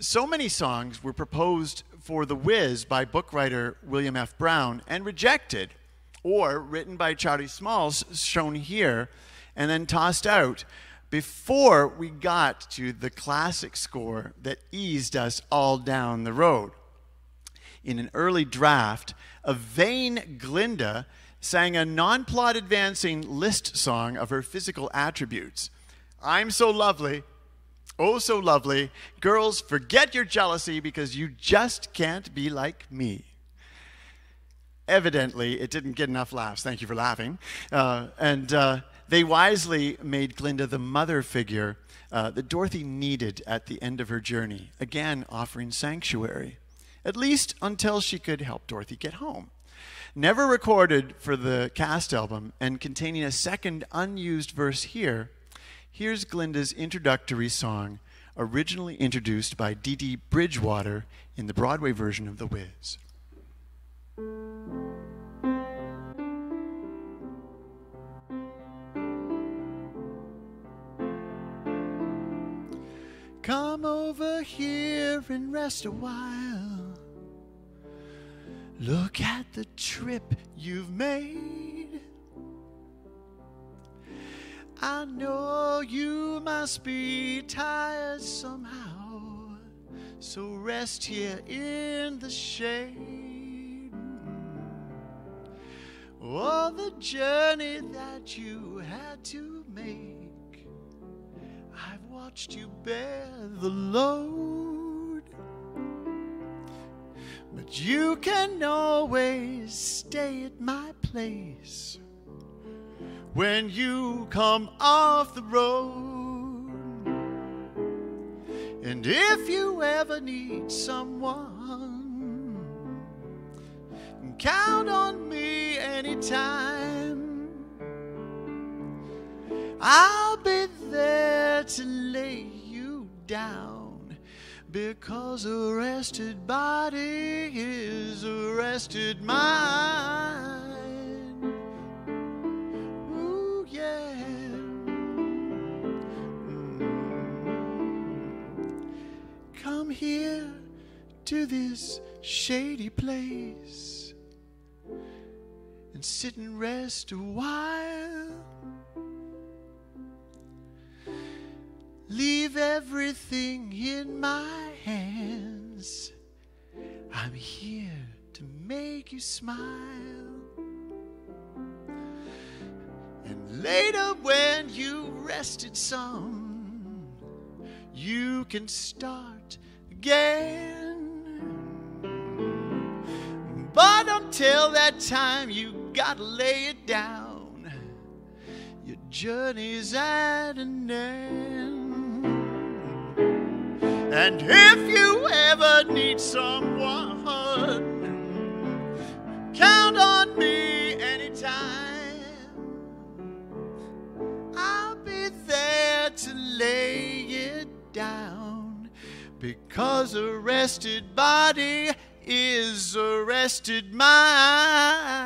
So many songs were proposed for The Wiz by book writer William F. Brown and rejected, or written by Charlie Smalls, shown here, and then tossed out before we got to the classic score that eased us all down the road. In an early draft, a vain Glinda sang a non plot advancing list song of her physical attributes. I'm so lovely, oh so lovely. Girls, forget your jealousy because you just can't be like me. Evidently, it didn't get enough laughs. Thank you for laughing. Uh, and uh, they wisely made Glinda the mother figure uh, that Dorothy needed at the end of her journey, again offering sanctuary, at least until she could help Dorothy get home. Never recorded for the cast album and containing a second unused verse here, here's Glinda's introductory song, originally introduced by Dee Dee Bridgewater in the Broadway version of The Wiz. Come over here and rest a while. Look at the trip you've made. I know you must be tired somehow, so rest here in the shade. Oh, the journey that you had to make, I've watched you bear the load. But you can always stay at my place when you come off the road. And if you ever need someone, count on me anytime. I'll be there to lay you down because a rested body is a rested mind. Come here to this shady place and sit and rest a while. Leave everything in my hands. I'm here to make you smile. And later, when you rested some, you can start again. But until that time, you gotta lay it down. Your journey's at an end. And if you ever need someone, count on me anytime. I'll be there to lay it down because a rested body is a rested mind.